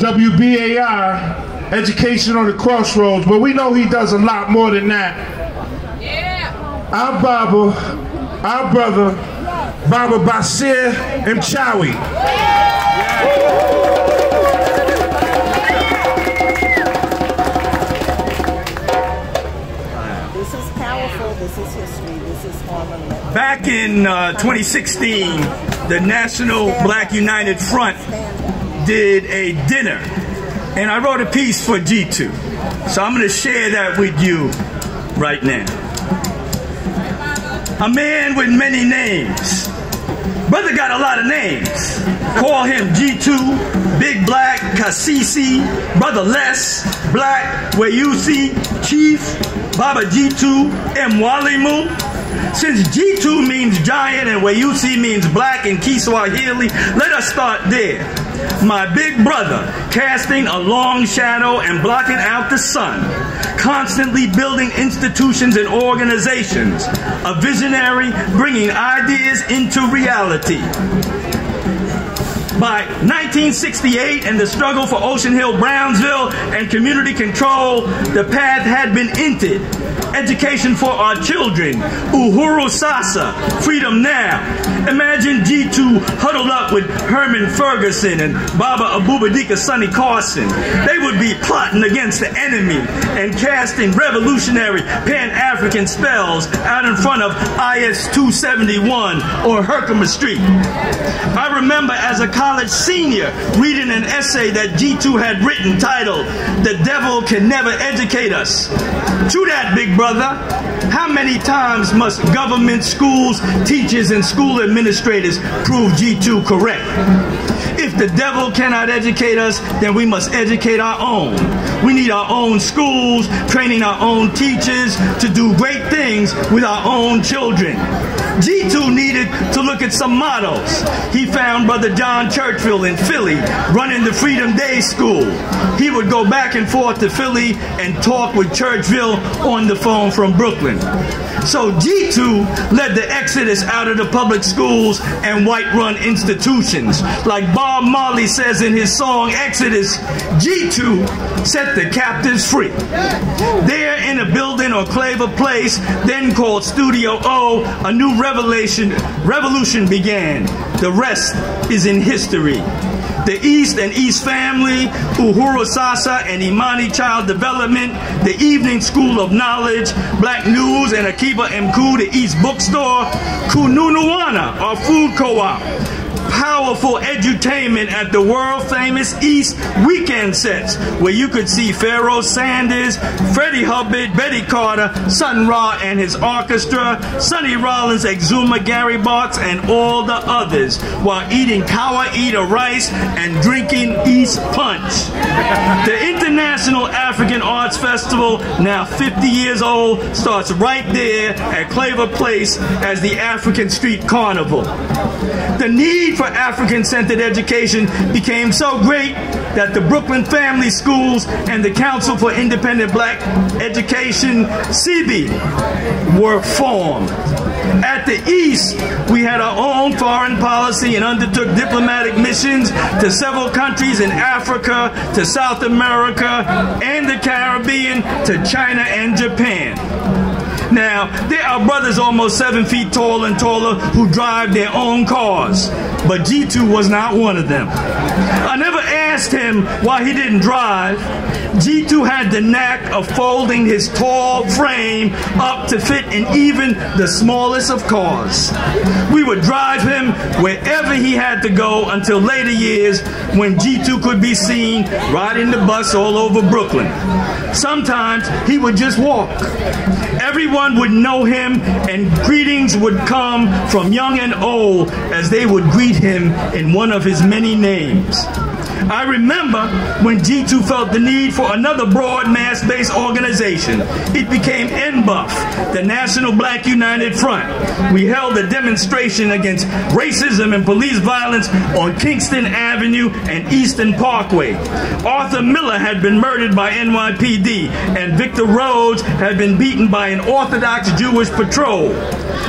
WBAI, Education on the Crossroads, but we know he does a lot more than that. Yeah. Our Baba, our brother, Baba Basir Mchawi. This is powerful. This is history. This is Harlem. Back in uh, 2016, the National Black United Front did a dinner, and I wrote a piece for Jitu. So I'm going to share that with you right now. A man with many names. Brother got a lot of names. Call him Jitu, Big Black, Kasisi, Brother Les, Black, Weusi, Chief, Baba Jitu, M. Since Jitu means giant and Weusi means black in Kiswahili, let us start there. My big brother, casting a long shadow and blocking out the sun, constantly building institutions and organizations, a visionary bringing ideas into reality. By 1968 and the struggle for Ocean Hill, Brownsville, and community control, the path had been entered. Education for our children, Uhuru Sasa, Freedom Now. Imagine Jitu huddled up with Herman Ferguson and Baba Abubadika Sonny Carson. They would be plotting against the enemy and casting revolutionary Pan-African spells out in front of IS 271 or Herkimer Street. I remember as a college senior reading an essay that Jitu had written titled, The Devil Can Never Educate Us. To that, big brother, how many times must government, schools, teachers, and school administrators prove Jitu correct? If the devil cannot educate us, then we must educate our own. We need our own schools, training our own teachers to do great things with our own children. Jitu needed to look at some models. He found Brother John Churchville in Philly running the Freedom Day School. He would go back and forth to Philly and talk with Churchville on the phone from Brooklyn. So Jitu led the exodus out of the public schools and white run institutions. Like Bob Marley says in his song Exodus, Jitu set the captives free. There in a building or Claver Place, then called Studio O, a new revelation revolution began. The rest is in history. The East and East Family, Uhuru Sasa and Imani Child Development, the Evening School of Knowledge, Black News and Akiba Mku, the East Bookstore, Kununuana, our food co-op, powerful edutainment at the world famous East weekend sets, where you could see Pharoah Sanders, Freddie Hubbard, Betty Carter, Sun Ra and his orchestra, Sonny Rollins, Exuma, Gary Bartz, and all the others, while eating kawa eater rice and drinking East Punch. the International Arts Festival, now 50 years old, starts right there at Claver Place as the African Street Carnival. The need for African-centered education became so great that the Brooklyn Family Schools and the Council for Independent Black Education, CB, were formed. At the East, we had our own foreign policy and undertook diplomatic missions to several countries in Africa, to South America, and the Caribbean, to China and Japan. Now, there are brothers almost seven feet tall and taller who drive their own cars, but Jitu was not one of them. I never him why he didn't drive. Jitu had the knack of folding his tall frame up to fit in even the smallest of cars. We would drive him wherever he had to go until later years when Jitu could be seen riding the bus all over Brooklyn. Sometimes he would just walk. Everyone would know him, and greetings would come from young and old as they would greet him in one of his many names. I remember when Jitu felt the need for another broad mass-based organization. It became NBUF, the National Black United Front. We held a demonstration against racism and police violence on Kingston Avenue and Eastern Parkway. Arthur Miller had been murdered by NYPD, and Victor Rhodes had been beaten by an Orthodox Jewish patrol.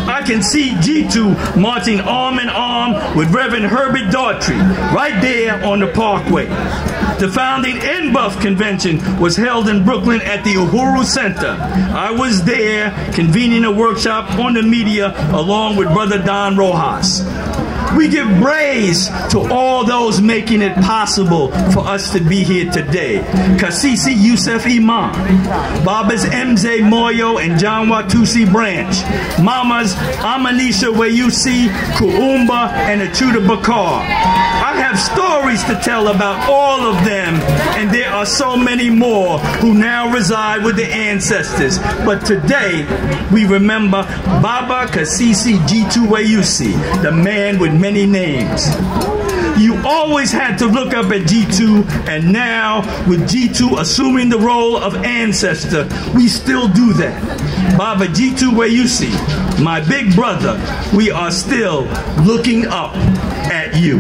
I can see Jitu marching arm in arm with Reverend Herbert Daughtry right there on the parkway. Parkway. The founding NBUF convention was held in Brooklyn at the Uhuru Center. I was there convening a workshop on the media along with Brother Don Rojas. We give praise to all those making it possible for us to be here today. Kasisi Yusuf Imam, Baba's Mzee Moyo and John Watusi Branch, Mamas Amanisha Weusi, Kuumba, and Achuda Bakar. I have stories to tell about all of them, and there are so many more who now reside with the ancestors. But today, we remember Baba Kasisi Jitu Weusi, the man with many names. You always had to look up at Jitu, and now with Jitu assuming the role of ancestor, we still do that. Baba Jitu Weusi, my big brother, we are still looking up at you.